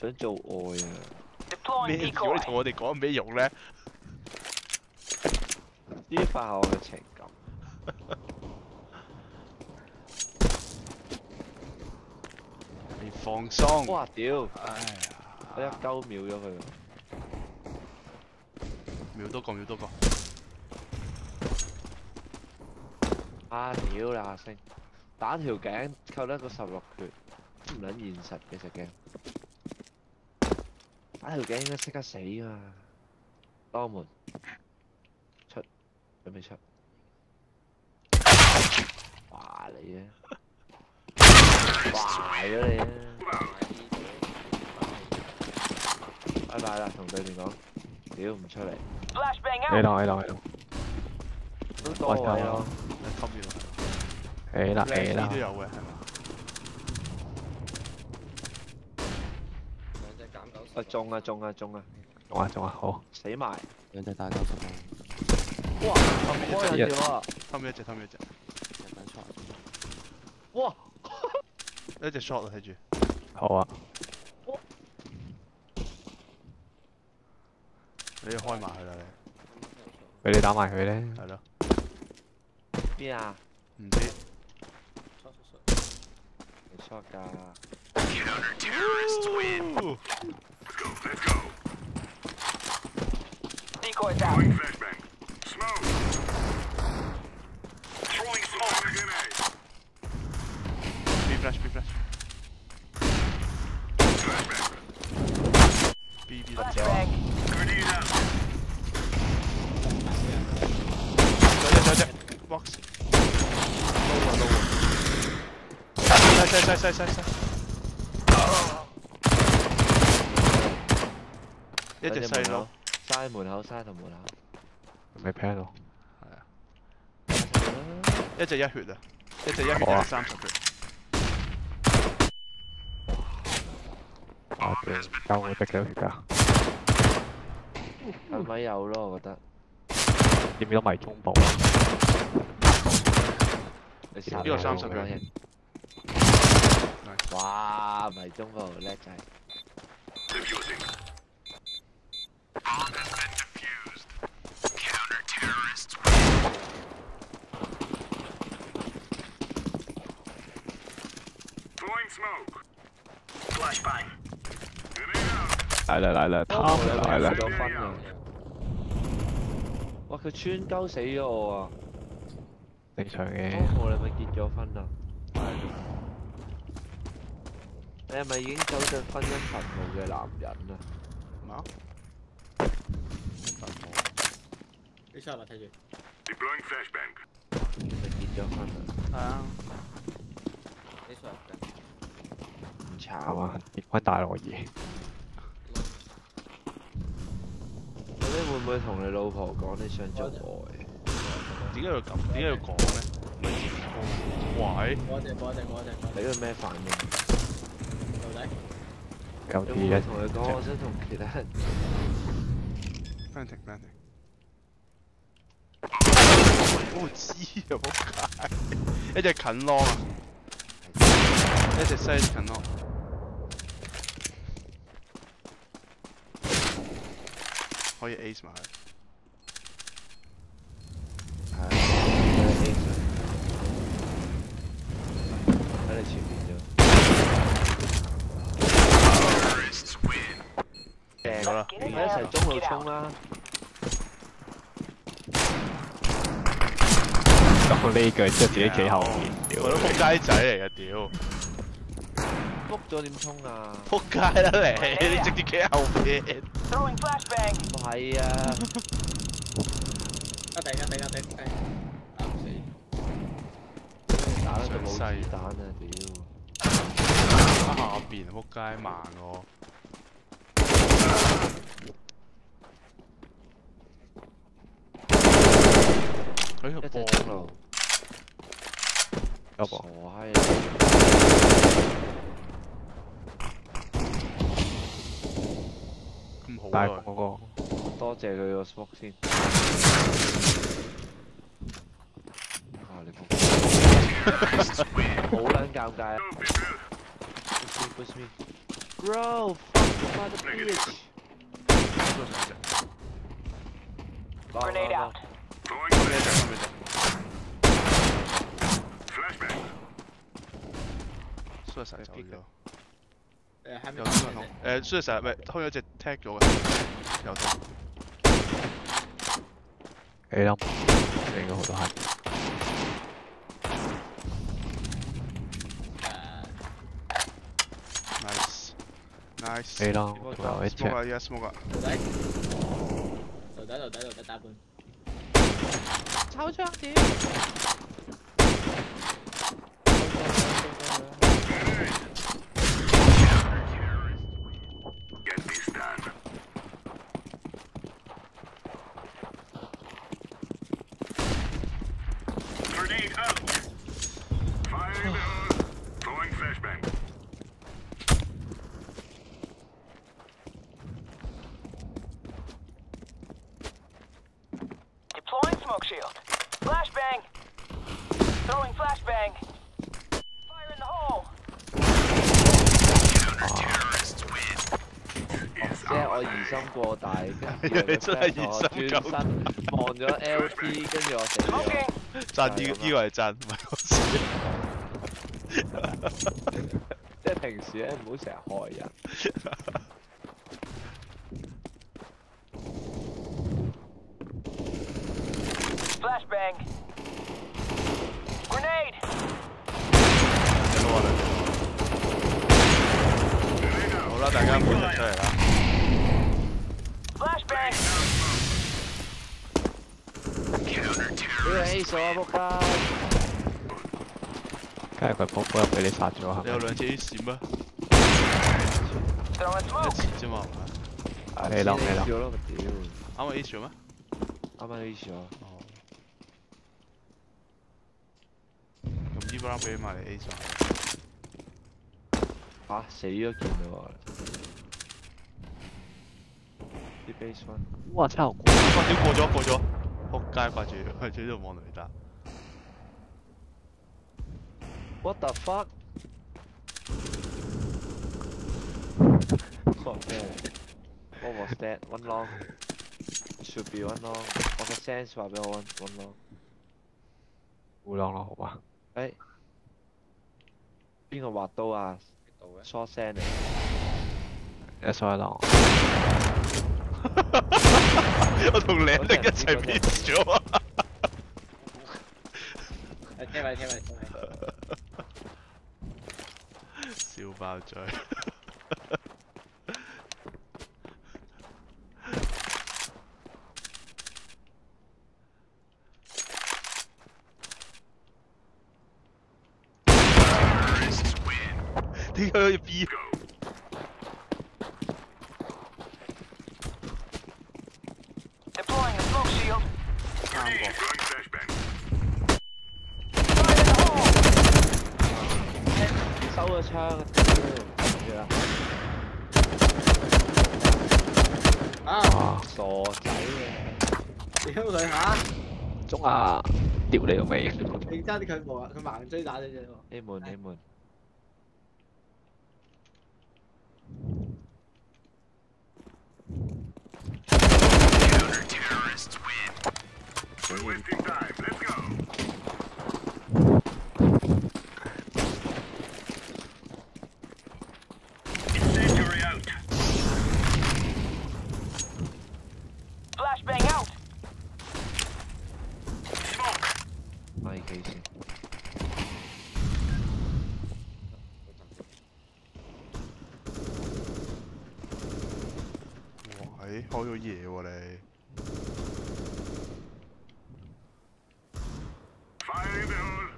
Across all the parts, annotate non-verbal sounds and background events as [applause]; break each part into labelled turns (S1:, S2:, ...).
S1: 想做愛啊
S2: ！Deploying
S3: 咩料
S2: ？decoy.
S3: 你同我哋講咩用咧？
S1: 抒發下我嘅情感。
S3: 你放鬆。
S1: 哇屌！
S3: 唉
S1: 我一
S3: 呀，
S1: 鳩秒咗佢。
S3: 秒多個，秒多個。
S1: 啊屌啦阿星，打條頸扣得個十六血，唔撚現實嘅隻 game。打條頸應該即刻死㗎嘛。當門出，準備出。哇你啊！壞咗你啊！拜拜啦，同對面講，屌唔出嚟
S4: 喺度喺度喺度，
S1: 都多
S4: 我
S1: 位咯。
S3: 一級完啦。
S4: 起啦起啦
S3: 都，有嘅，係嘛？
S5: 兩隻減九十。
S1: 啊中啊中啊中啊！
S4: 中啊中啊，好，
S1: 死埋！
S5: 兩隻打九十蚊，
S1: 哇！開人條啊！
S3: 偷尾一隻，偷尾一隻，
S5: 日本菜。
S1: 哇！[laughs]
S3: 一隻 shot 啊！睇住。
S4: 好啊，
S3: 你開埋佢啦，
S4: 俾你打埋佢咧
S3: 你，係咯？
S1: 邊啊？
S3: 唔知。
S1: 你 shot 㗎？
S2: Decoys out.
S3: B flash B flash。B B 得咗。
S2: Flashbang.
S3: 有隻有隻 box。細細細細細細。一隻細佬。
S1: 閂門口，閂同門口。
S4: 未 plan 到，
S3: 一隻一血啊！一隻一血
S4: 好啊
S3: 定三十血。
S4: 啊屌，交我逼咗血㗎，
S1: 係咪有咯？我覺得。
S4: 點都迷中步啊，
S1: 你
S4: 呢
S3: 個30
S1: 秒
S3: 秒
S1: 哇！迷中部叻仔。
S2: Flashbang.
S4: 嚟啦嚟啦，貪嚟啦，
S1: 咗分啊！哇！佢穿鳩死咗我啊！
S4: 正常嘅，
S1: 我你咪結咗婚啊？你係咪已經走進婚姻墳墓嘅男人啊？
S3: 嘛？
S5: 你出嚟睇住。
S1: 你結咗婚啊？
S3: 係啊。
S5: 你出嚟嘅。
S1: 唔
S4: 係
S1: 慘啊
S4: 嘛？！結婚大樂兒，
S1: 咁你會唔會同你老婆講你想做愛？
S3: 點解要咁？點解要講咧？喂，
S5: 嗰隻嗰隻嗰隻嗰隻。
S1: 俾佢咩反應？
S5: 到底？
S4: 有
S1: 冇同佢講我想同其他人
S3: ？planting planting。我知啊，仆街！一隻近浪啊，一隻西近浪。可以 ace 埋佢。
S1: 係啊，喺你前面啫。正
S3: 好啦
S1: 你一齊中路衝啦！
S4: 咁呢句之後自己企後面，屌
S3: 我都仆街仔嚟嘅，屌！
S1: 碌咗點衝啊？
S3: 仆街啦你，你直接企喺後邊。
S2: Throwing flashbang.
S1: 唔係啊！
S5: 一定一定一定一定。打唔死。
S1: 打得佢冇子
S3: 上西
S1: 彈啊！屌！
S3: 喺下邊仆街慢我。佢
S1: 一
S3: 個波
S1: 隻中路，
S4: 有
S1: 傻
S4: 噃，
S1: 閪
S3: 咁好
S4: 大
S3: 啊！
S4: 嗰個
S1: 啊！多謝佢個 smoke 先。啊！你講好撚尷尬啊！Push me, push me。Bro, fuck you mother bitch！
S3: 出嚟隻，
S1: 落
S2: Grenade
S1: 落
S2: out.
S1: 落，
S3: 後面隻，後面隻。出晒走咗，
S5: 誒係咪
S3: 有出嚟誒，出晒咪後面有隻踢咗嘅，有到。
S4: A 冧，應該好多係。
S3: Nice nice。
S4: A 冧，仲有一
S3: smoke
S4: 隻
S3: 啊，而家 smoke 啊。
S5: 到底到底到底到底打半
S1: 抽槍屌！
S6: Grenade out. Fire in the hole. Throwing flashbang.
S2: Deploying smoke shield. Flashbang. Throwing flashbang. Fire in the hole.
S1: 即係我疑心過大，跟住
S3: 你真係疑心
S1: 轉身望咗 LT，跟住我死咗。
S2: Smoking.
S3: 真呢個呢個係真，唔係我笑。
S1: 即係平時咧唔好成日害人。
S2: Flashbang. Grenade.
S3: 有冇啊你好啦，大家搬人出嚟啦。
S1: 佢 A 咗啊！仆街！
S4: 梗係佢波波俾你殺咗係咪？
S3: 你有兩隻 A 閃咩一.次啫嘛，係咪
S4: 冧，
S1: 咗咯，屌！
S3: 啱啱 A 閃咩？
S1: 啱啱 A 咗。
S3: 哦。咁呢 round 俾埋你 A 上。
S1: 嚇死咗見到我啦！啲 base one
S4: 哇真系好
S3: 哇！屌过咗过咗，仆街挂住挂住喺度望雷达。
S1: What [laughs] the fuck？错嘅。[laughs] What was that? One long. Should be one long. 我个 sense 话俾我 one one long。
S4: 乌浪咯，好嘛？
S1: 诶，边个画刀啊
S5: 到嘅。
S1: ？short send 嚟。
S4: 一所一浪，
S3: 我同靚定一齊 miss 咗啊！
S5: 誒聽位聽位聽位。
S3: 笑爆嘴。點解可以 B？
S2: Deploying a smoke shield.
S3: 三個
S6: Throwing flashbang.
S2: Fire in the hole.
S1: 收咗槍啊！屌，啦，
S5: 啊！
S4: 啊
S1: 傻仔嘅。
S5: 屌佢嚇！
S4: 中啊！屌你個尾！
S5: 認真佢冇佢盲追打你啫喎。
S1: A 門 A 門。
S6: Terrorists win. We're wasting time. Let's go. Incendiary out.
S2: Flashbang out.
S6: Smoke.
S1: 買機先。
S3: 喂，開咗嘢喎你。
S6: Fire in the hole.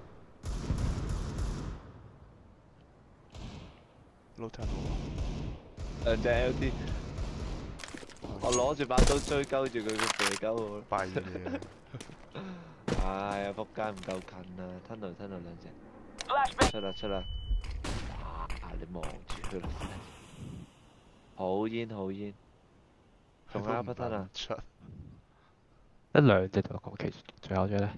S3: 撈聽到
S1: 兩隻 LT，我攞住把刀追鳩住佢，佢射鳩我。
S3: 閉嘢。
S1: 唉呀，仆街唔夠近啊！吞嚟吞嚟兩隻
S2: ，Flashbang.
S1: 出啦出啦！哇！你望住佢啦，好煙好煙，仲啱不得啊！
S3: 出。
S4: 得兩隻就講，其實最後隻咧，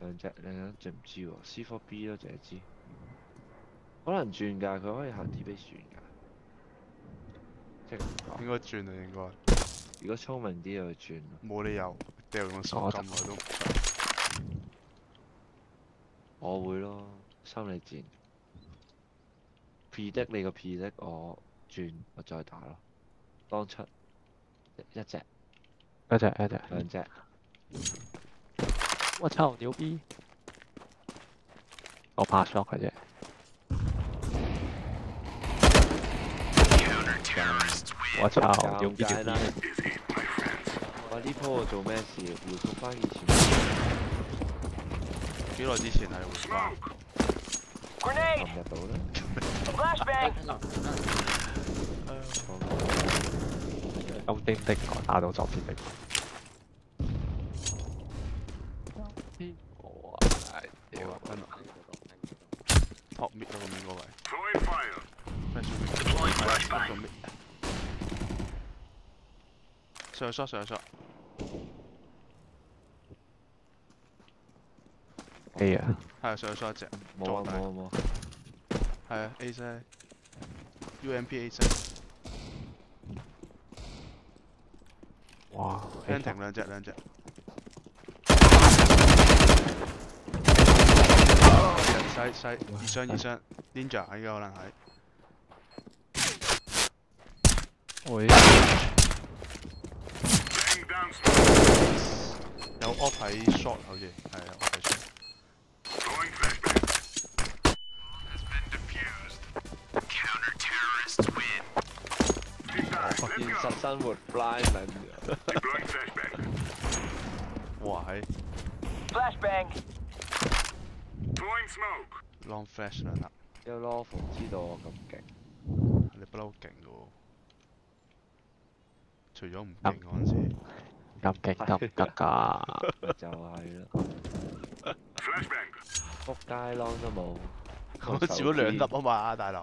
S1: 兩隻兩隻唔知喎，C4B 咯，淨係知。可能轉㗎，佢可以行 T 俾轉㗎。即係咁
S3: 應該轉啊應該，
S1: 如果聰明啲就轉。
S3: 冇理由掉用手
S4: 我
S3: 咁耐都
S1: 我會咯，心理戰。predict 你個 predict 我轉，我再打咯。當出一一隻
S4: 一隻一隻，
S1: 兩隻，
S4: 我操牛逼！我怕 shot 嘅啫，我操牛逼
S1: 交界啦！哇！呢鋪我做咩事？回復翻以前。
S3: 幾耐之前係回翻
S2: ？Grenade!
S1: 撳入到啦。
S2: Flashbang! [laughs]
S4: 咁丁的我打到昨天的。哇！屌
S3: 好啊，跟落 top mid 咯咁應該係。
S6: Throwing
S3: 上上上上。
S4: A 啊，
S3: 系上上只，
S1: 冇啊冇啊冇，
S3: 系啊 A 三，U
S4: M
S3: P A 仔，哇，Hunting 两只两只。细细二伤二伤，Ninja 应可能系。
S4: 喂。
S3: Off 喺 short 好似係啊，off 喺 short。
S6: Throwing flashbang. Has been defused. Counter-terrorists win. Team time.
S1: 現.實生活 blind 人
S6: Deploying flashbang.
S3: 哇係
S2: Flashbang!
S6: Throwing smoke.
S3: long flash 兩粒，
S1: 有 l o f 知道我咁勁，
S3: 你不嬲勁嘅喎。除咗唔勁嗰陣時，
S4: 咁劲得唔得㗎？
S1: 咪就系咯。
S6: Flashbang.
S1: 仆街 long 都冇。
S3: 咁少咗两粒啊嘛，大佬。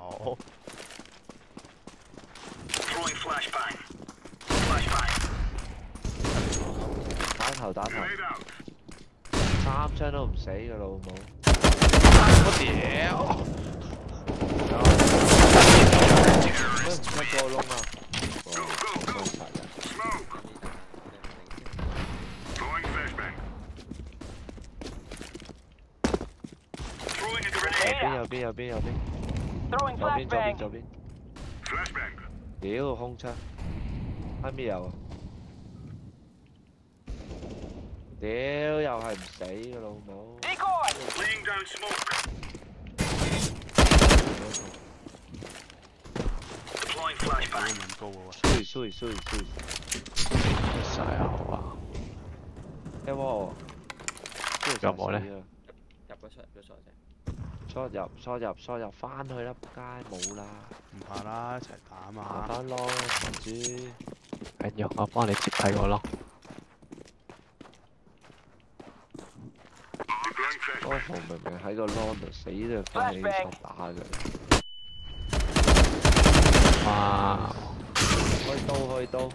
S2: Throwing flashbang. Flashbang.
S1: 打头打头，
S6: Grenade out.
S1: 三枪都唔死嘅老母。
S3: 我屌！
S1: 咩唔出个窿啊？
S6: 边
S1: 右边右
S2: 边，
S1: 左边左
S2: 边
S1: 左
S6: 边，
S1: 屌空枪，喺边右，屌又系唔死嘅老母。
S6: 我
S3: 门
S6: 够
S3: 我，碎碎
S1: 碎碎，太傻
S4: 啊！好吧，
S1: 哎我，
S4: 有我咧？
S5: 入咗出，入咗出啫。
S1: 疏入疏入疏入翻去啦，仆街冇啦，
S3: 唔怕啦，一齊打
S1: 打
S3: 嘛。
S1: 翻 long 啦，陳豬。
S4: 緊要，我幫你接替我咯。
S6: Flashbang.
S1: 紅明明喺個 long 度死都要翻起手打嘅，
S4: 哇！
S1: 開刀開刀，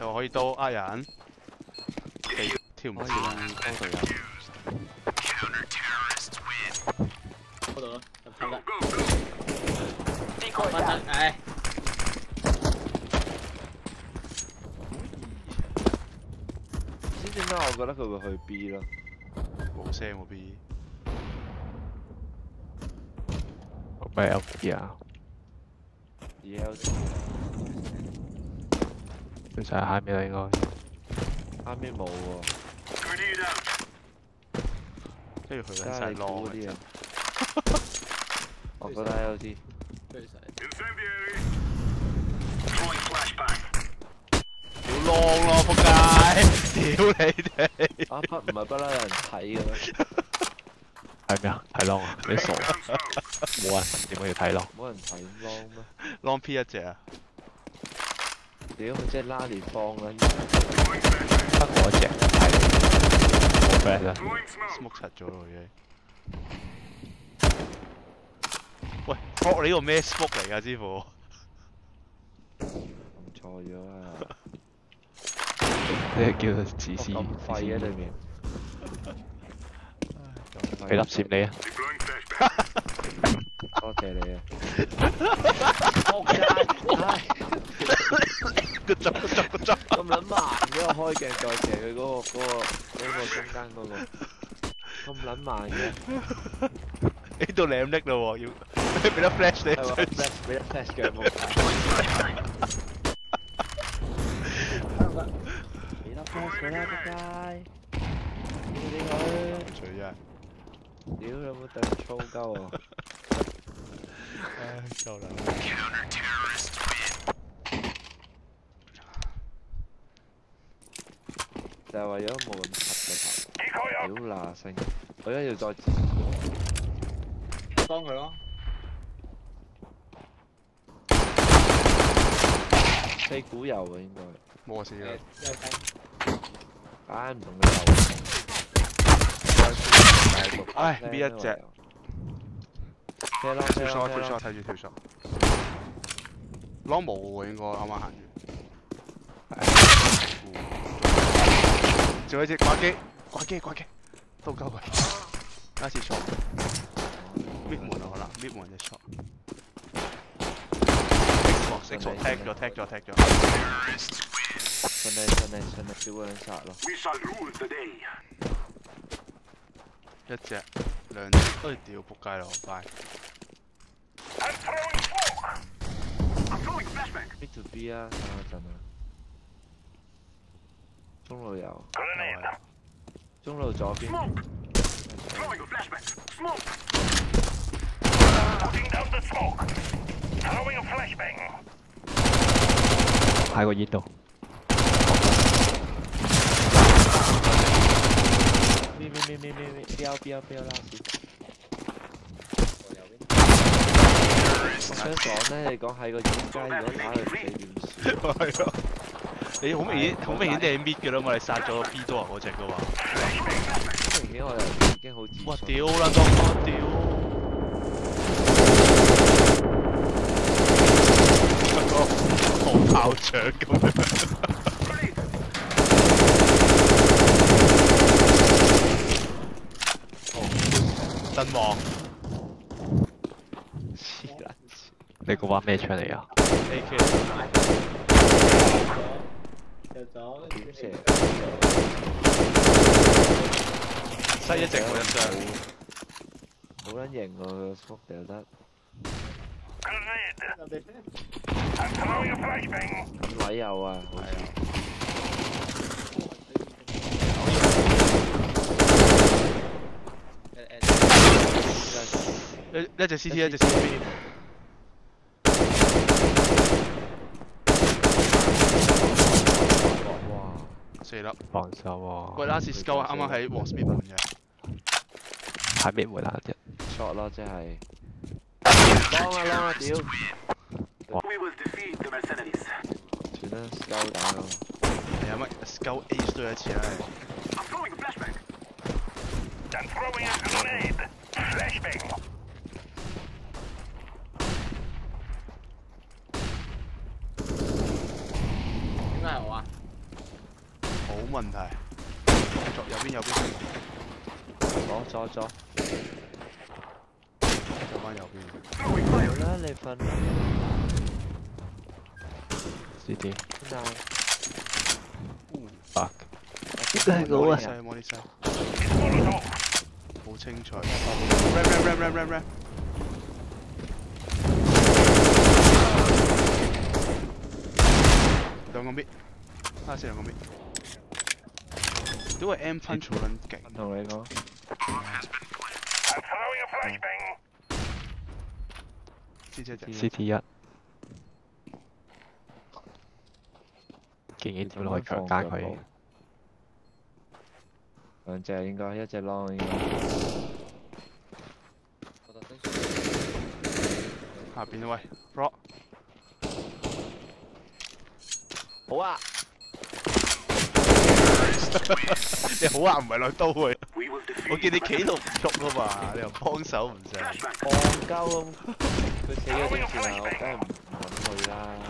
S3: 又可以刀呃人，企跳唔
S1: 可以
S3: 跳？
S1: 幫隊友。知點解我覺得佢會去 B 咯，
S3: 冇聲喎 B。
S4: 咩 L P 啊
S1: ？E L
S4: 佢就係下面啦，應該。
S1: 下面冇喎
S6: out.
S3: 跟住佢
S1: 真係
S3: 揾晒
S1: 你估嗰啲啊。我覺得 L D
S5: 追实。
S6: Incendiary. Throwing flashbang.
S3: 屌 long 咯，仆街！屌你哋！
S1: 啊不唔系不嬲有人睇嘅咩？
S4: 系咩啊？睇 long 啊？你
S6: Laying
S4: 傻？
S6: down smoke.
S4: 冇人点解要睇 long？
S1: 冇人睇 long 咩？
S3: long P 一只啊！
S1: 屌佢即系拉连放紧，
S6: Throwing flashbang.
S4: 得我一只睇，冇 friend 啊！
S6: Throwing smoke.
S3: smoke 柒咗咯已经。 喂，frog 你呢個咩 smoke 嚟㗎，師傅？
S1: 撳錯咗啊！
S4: 呢個叫做自私。
S1: 咁廢嘅
S4: 自私
S1: 裏面，咁廢
S4: 俾粒閃你啊
S6: ！Deploying flashbang.
S1: 多謝你啊！仆街，唉，
S3: 個執個執個執。
S1: 咁撚慢嘅我開鏡再射佢嗰個嗰個嗰個中間嗰個，咁撚慢嘅，
S3: 呢度舐叻咯喎，要俾得 flash 你
S1: 係喎
S3: 真係
S1: ，flash 俾得 flash 嘅冇計，俾得 flash 佢啦仆街，屌你佢！
S3: 除啫。
S1: 屌有冇對粗鳩啊？
S3: 唉，夠啦。
S1: 就係為咗冇咁柒
S6: Decoy
S1: 個
S6: up.
S1: 頭。屌嗱聲，我而家要再
S5: 幫佢咯。
S1: 四股油啊應該，
S3: 冇我事啦
S5: 誒，。有睇。
S1: 唉唔同佢油。
S3: 唉呢一隻
S1: 車咯車
S3: 跳 shot 跳
S1: 咯車
S3: shot
S1: 咯，
S3: 睇住跳 shot。long 冇喎應該啱啱行完。仲有一隻掛機，掛機掛機，都鳩佢。一次錯，搣门，好啦，搣门就错。识错，踢咗，踢咗，踢咗。
S1: 顺利，顺利，顺利，少个人杀咯。
S3: 一只，两只，哎，屌，仆街
S6: 咯，快。
S1: B to B 啊，等一阵啊。中路有，中路左边。
S6: Smoke.
S4: 喺個煙度
S1: ，B B B B B B 標標標啦！我想講咧，你講喺個煙街，如果打佢死點算？
S3: 係啊。你好明顯，好明顯你系搣嘅啦嘛，你殺咗 B 多嗰只嘅話。
S1: 好明顯我又已經好。
S3: 哇屌啦咁多屌！好炮仗咁樣。真望
S1: 黐撚線。
S4: 你嗰把咩出嚟啊
S3: ？AK，
S5: 就走。
S1: 點射？
S3: 西一隻我一張。
S1: 好撚型喎，佢個速掉得。位有啊，系啊。
S3: 一隻 CT，一隻 CT。
S1: 哇！
S3: 四粒
S4: 防守
S3: 啊！
S4: 喂
S3: ，last score 啱啱喺 was 灭门嘅，
S4: 系灭门啊！一
S1: shot 咯，即係。屌！
S6: We will defeat the mercenaries.
S1: 算啦，scout 打咯。
S3: 係啊乜 Scout Ace 都有一次啦。
S6: I'm throwing a flashbang. I'm throwing a grenade. Flashbang.
S5: 點解係我啊？
S3: 冇問題。左右邊右邊，
S1: 左左左。
S3: 左翻右邊。
S6: Throwing
S1: 好
S6: fire.
S1: 啦，你瞓啦。
S4: CD
S1: 嗱
S4: ，fuck，
S1: 真係好啊！
S3: 西摩啲西
S6: ，It's Molotov.
S3: 好清楚。Ram ram ram ram ram ram。兩個 mid，啱先兩個 mid。都係 M punch 好撚勁。
S1: 同你講
S6: ，I'm throwing a flashbang.
S3: 知知只。
S4: CT 一，竟然跳落去強姦佢，
S1: 兩隻應該，一隻 long 應該。
S3: 下邊啊喂，rock。
S1: 好啊！[laughs]
S3: 你好啊，唔係攞刀喎。
S6: We will defeat
S3: 我見你
S6: the
S3: 企度唔喐啊嘛，你又幫手唔成。
S6: flashbang.
S1: 戇鳩咁，佢死咗點算啊？我梗係唔唔揾佢啦，我等佢等佢。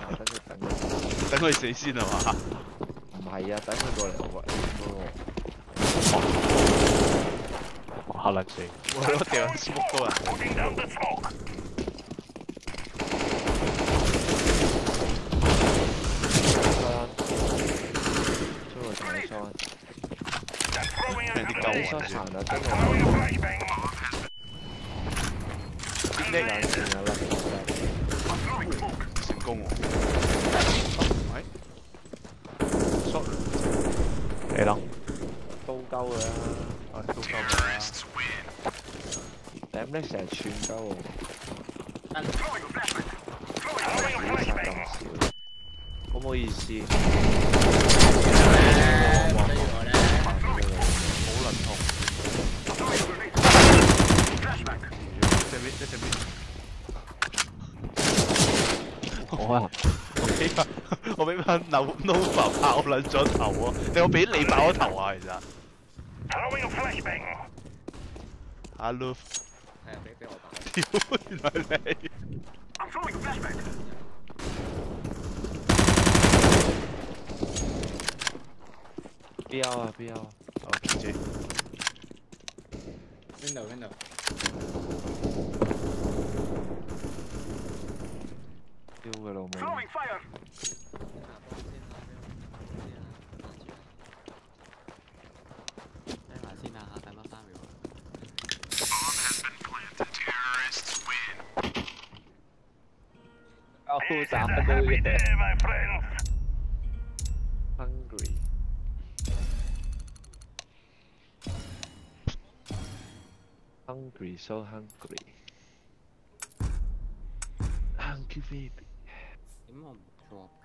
S3: 等佢死先啊嘛，
S1: 唔系啊，等佢过嚟我
S4: 吓冷静，
S3: 我
S6: 屌
S1: 你
S3: 死
S1: 仆仆啊！
S3: 中咗几枪，
S4: 你搞
S1: 我上场啦，
S3: 中咗，
S1: 你嚟先，思？
S5: 誒，唔需要我咧。
S3: 好撚痛
S6: ，Throwing a grenade. Flashbang.
S3: 隻邊一隻邊。
S4: 好啊，
S3: 我俾翻我俾翻 No Nova 爆撚咗頭啊！定我俾你爆咗頭啊？其實
S6: Throwing a flashbang.
S3: 阿 Love，
S5: 係啊，俾俾我打。
S3: 屌原來你
S6: I'm throwing a flashbang.
S1: 標啊標啊！
S3: 哦 GG，
S5: 邊度邊度？
S1: 標嘅老母
S6: ，Throwing fire. two
S1: sa
S6: day, my friends.
S1: Hungry. Hungry, so hungry. Hungry baby.
S7: Drop.